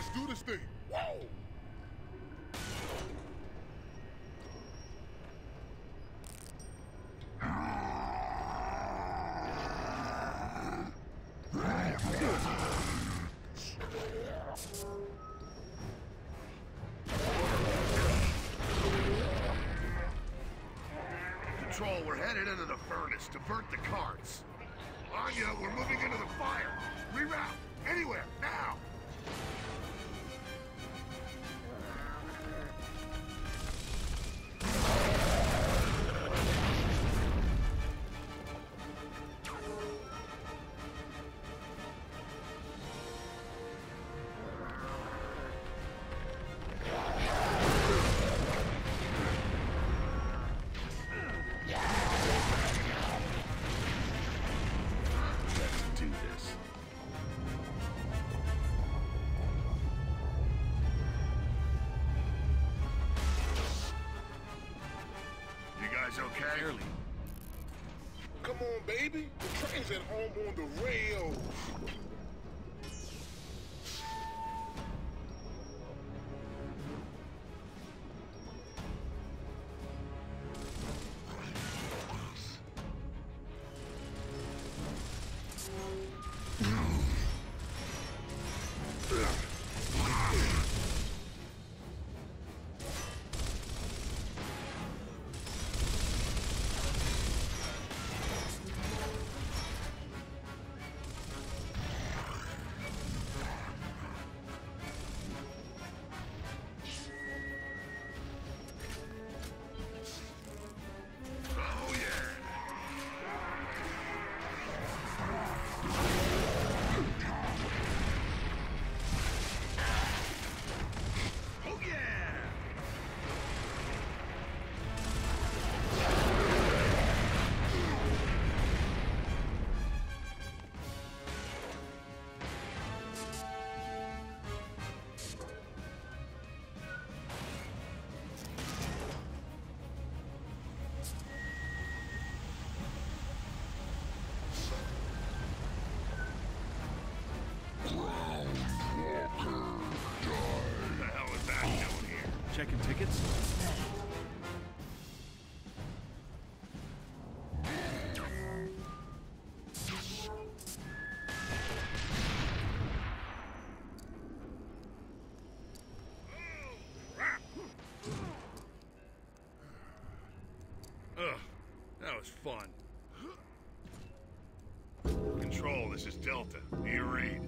Let's do this thing. Whoa! Control, we're headed into the furnace. Divert the carts. Anya, we're moving into the fire. Reroute. Anywhere. Guys okay? Barely. Come on, baby. The train's at home on the rails. Here? Tickets? Ugh, that was fun. Control, this is Delta. Do you read?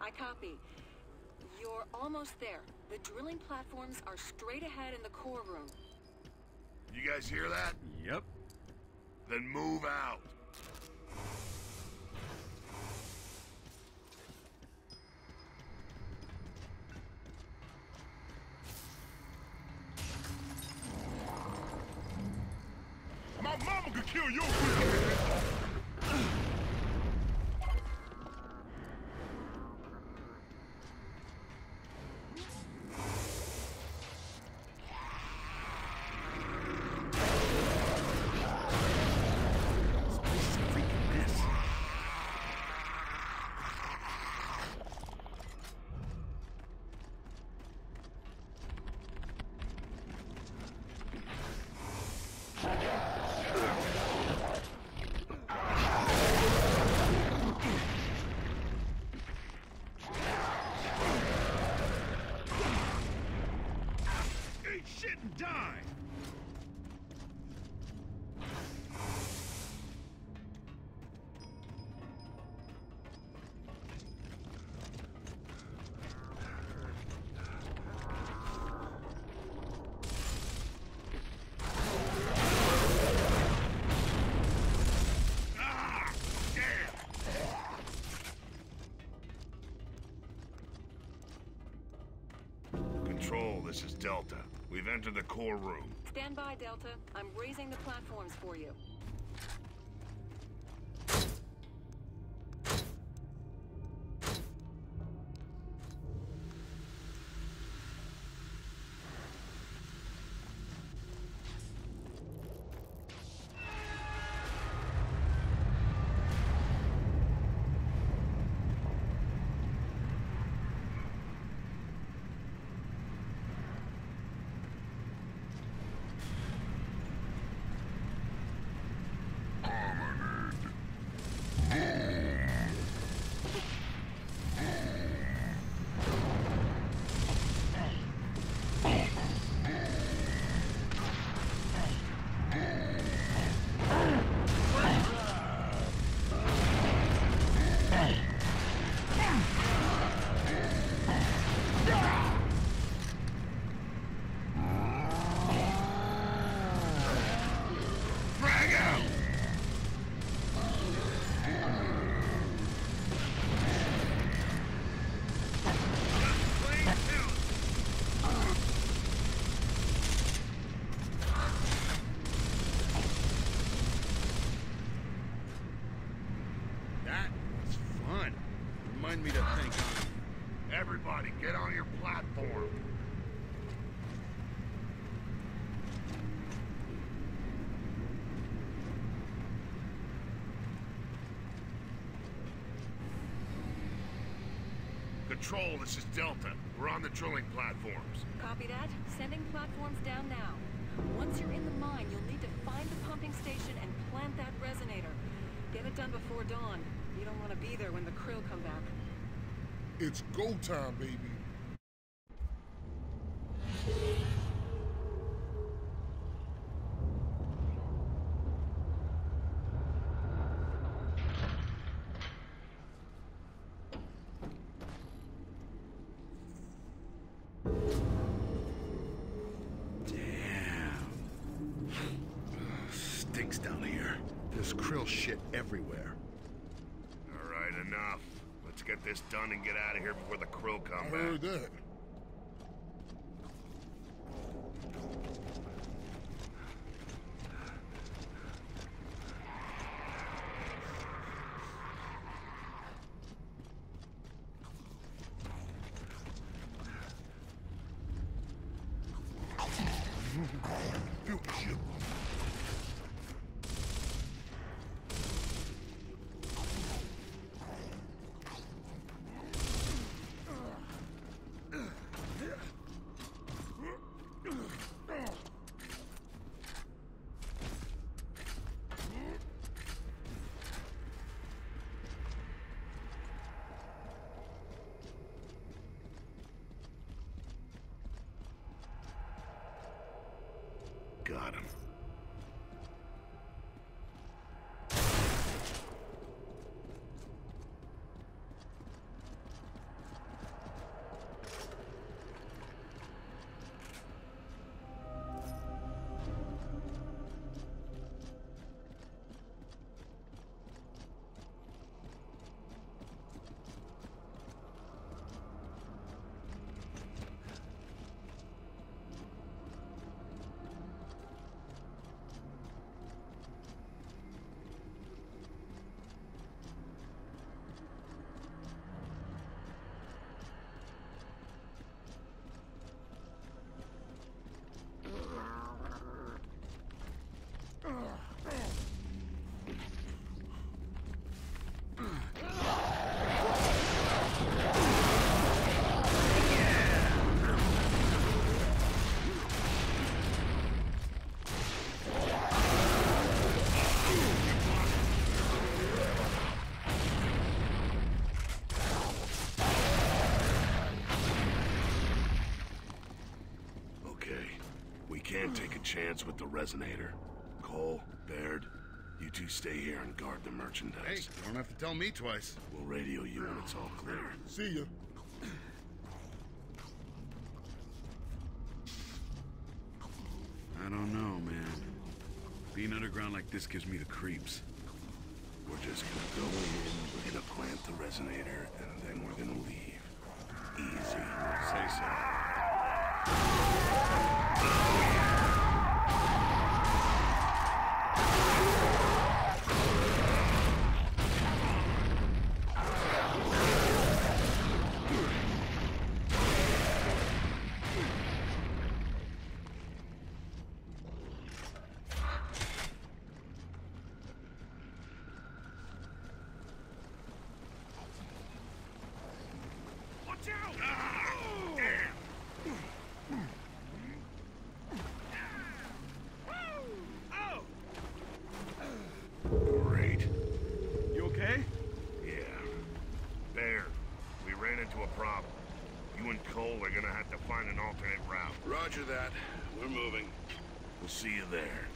I copy. You're almost there. The drilling platforms are straight ahead in the core room. You guys hear that? Yep. Then move out. My mama could kill your And die! Ah! Control, this is Delta. We've entered the core room. Stand by, Delta. I'm raising the platforms for you. Control, this is Delta. We're on the drilling platforms. Copy that. Sending platforms down now. Once you're in the mine, you'll need to find the pumping station and plant that resonator. Get it done before dawn. You don't want to be there when the Kryll come back. It's go time, baby. Damn. Stinks down here. There's Kryll shit everywhere. All right, enough. Let's get this done and get out of here before the Kryll I come heard back. that. Fuel ship. Got him. Okay. We can't take a chance with the resonator. Cole, Baird, you two stay here and guard the Hey, merchandise. you don't have to tell me twice. We'll radio you when it's all clear. See ya. I don't know, man. Being underground like this gives me the creeps. We're just gonna go in, we're gonna plant the resonator, and then we're gonna leave. Easy. Say so. Watch out! Ah, damn! Great. You okay? Yeah. Baird, we ran into a problem. You and Cole are gonna have to find an alternate route. Roger that. We're moving. We'll see you there.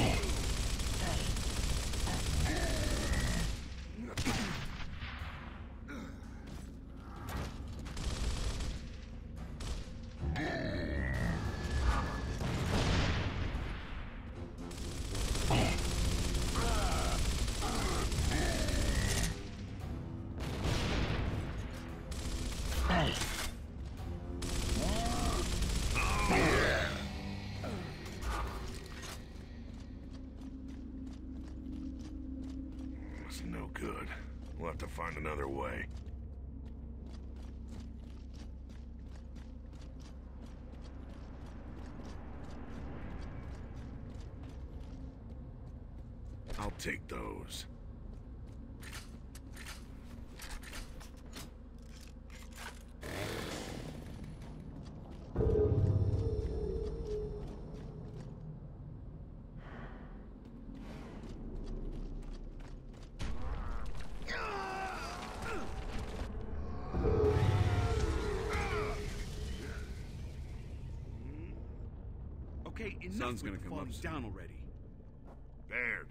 Oh. Have to find another way. I'll take those. Enough Sun's gonna the come falling up soon. down already. Baird,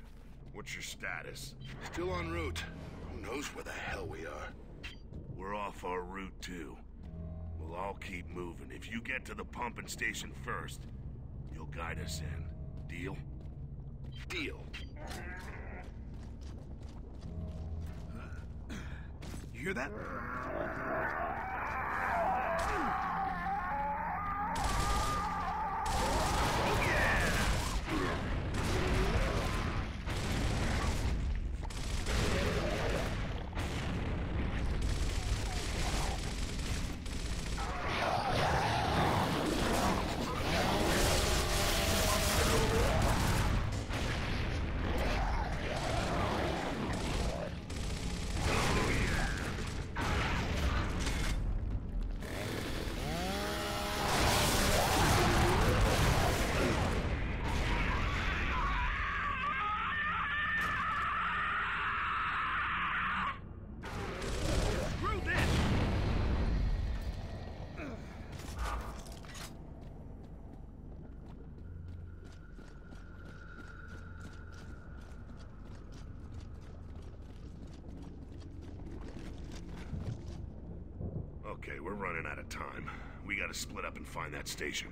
what's your status? Still en route. Who knows where the hell we are? We're off our route too. We'll all keep moving. If you get to the pumping station first, you'll guide us in. Deal? Deal. You hear that? Screw this! Okay, we're running out of time. We gotta split up and find that station.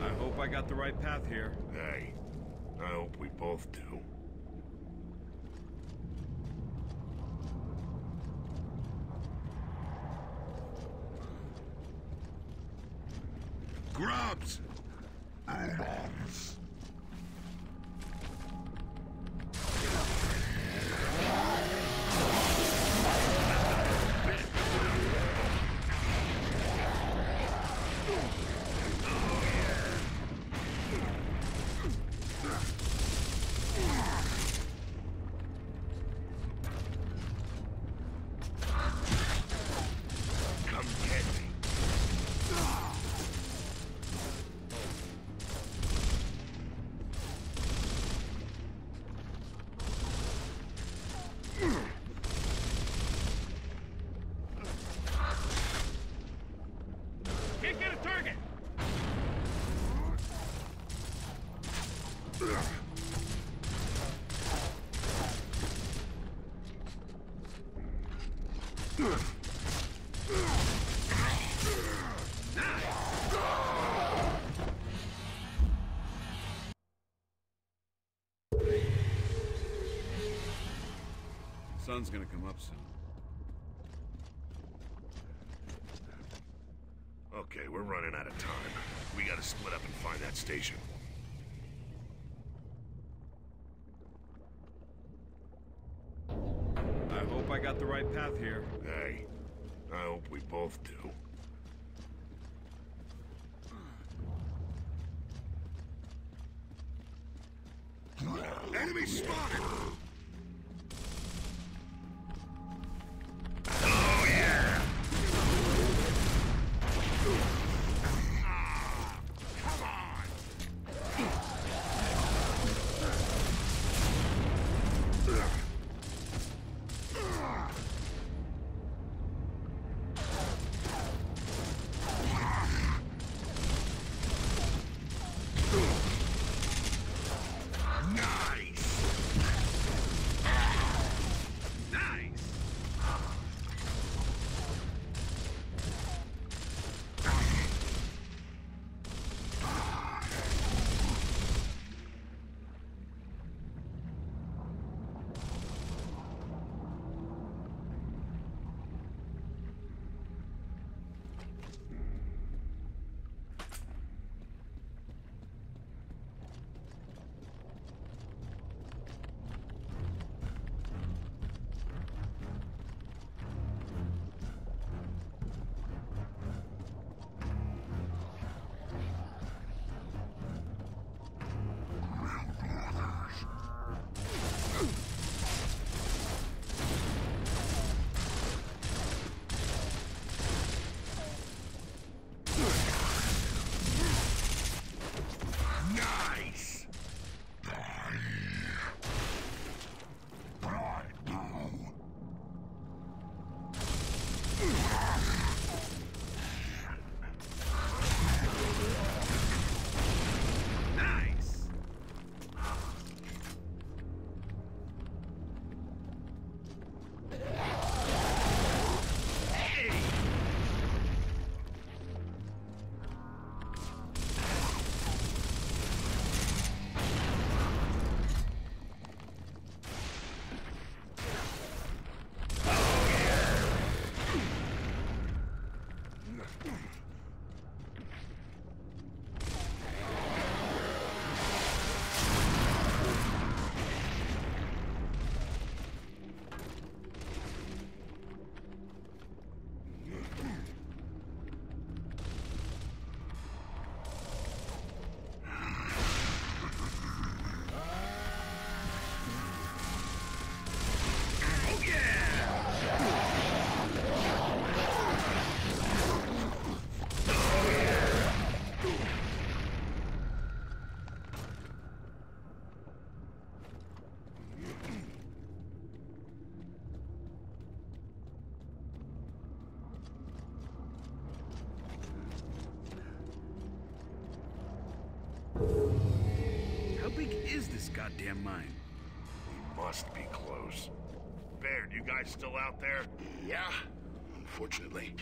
I hope I got the right path here. Hey, I hope we both do. Grubs! Sun's gonna come up soon. Okay, we're running out of time. We gotta split up and find that station. I hope I got the right path here. Hey, I hope we both do. Enemy spotted! Is this goddamn mine? We must be close. Baird, you guys still out there? Yeah, unfortunately.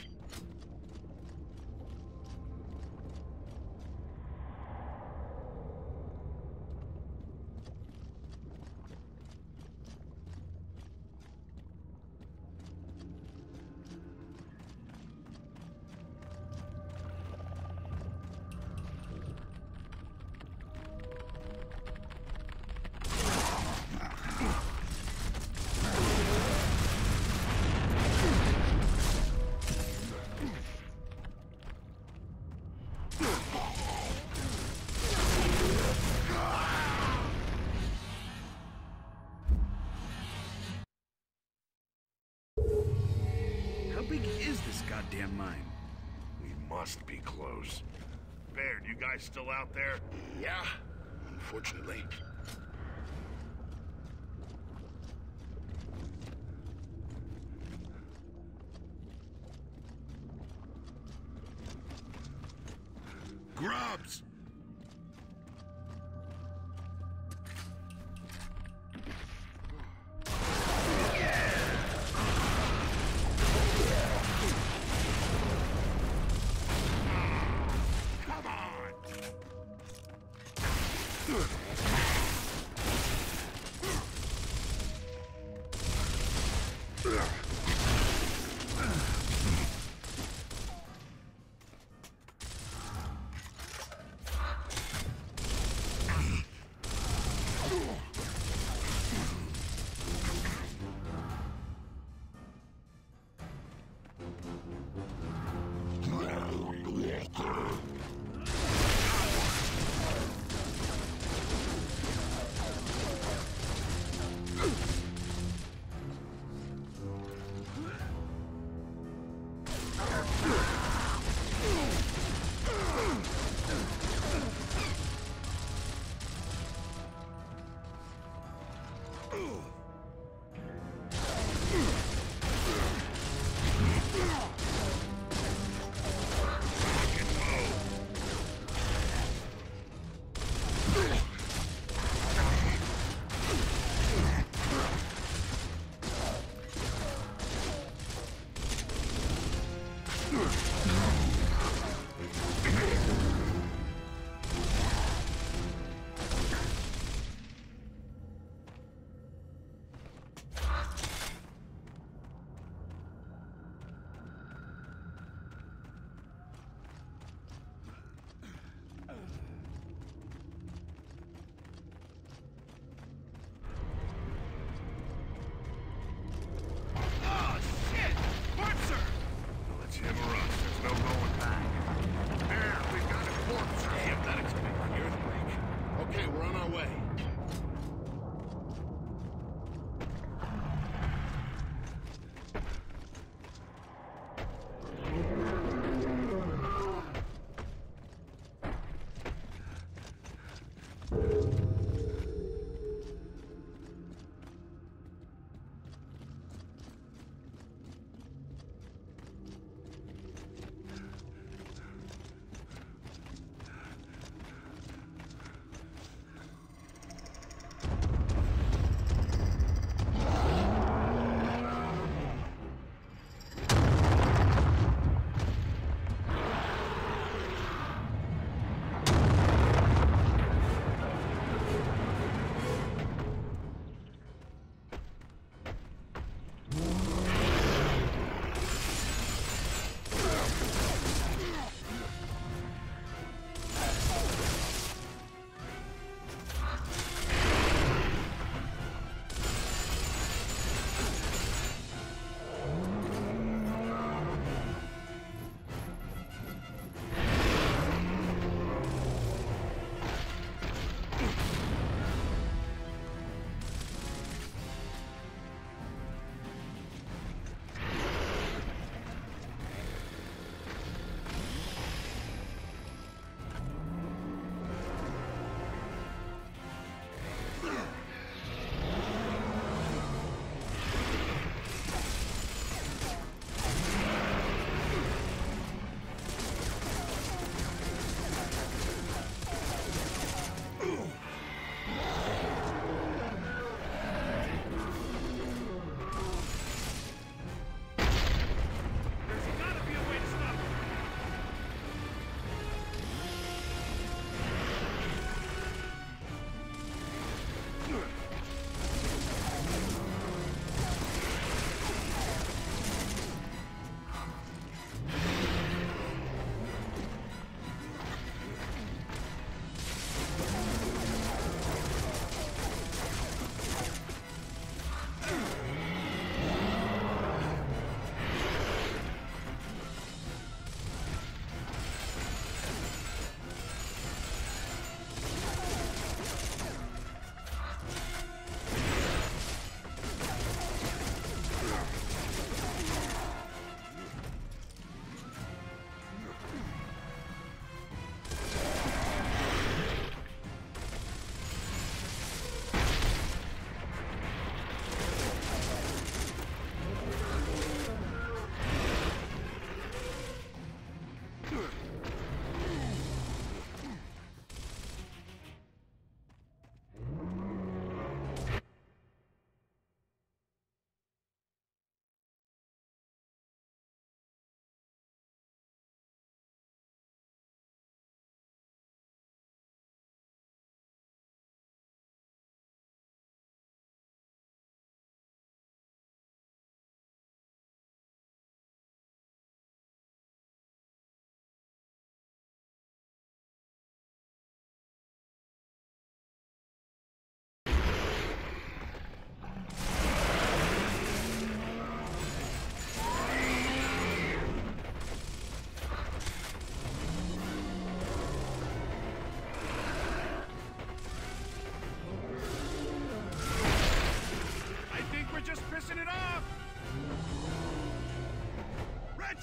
Big is this goddamn mine? We must be close. Baird, you guys still out there? Yeah, unfortunately. Grubs!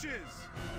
Bitches!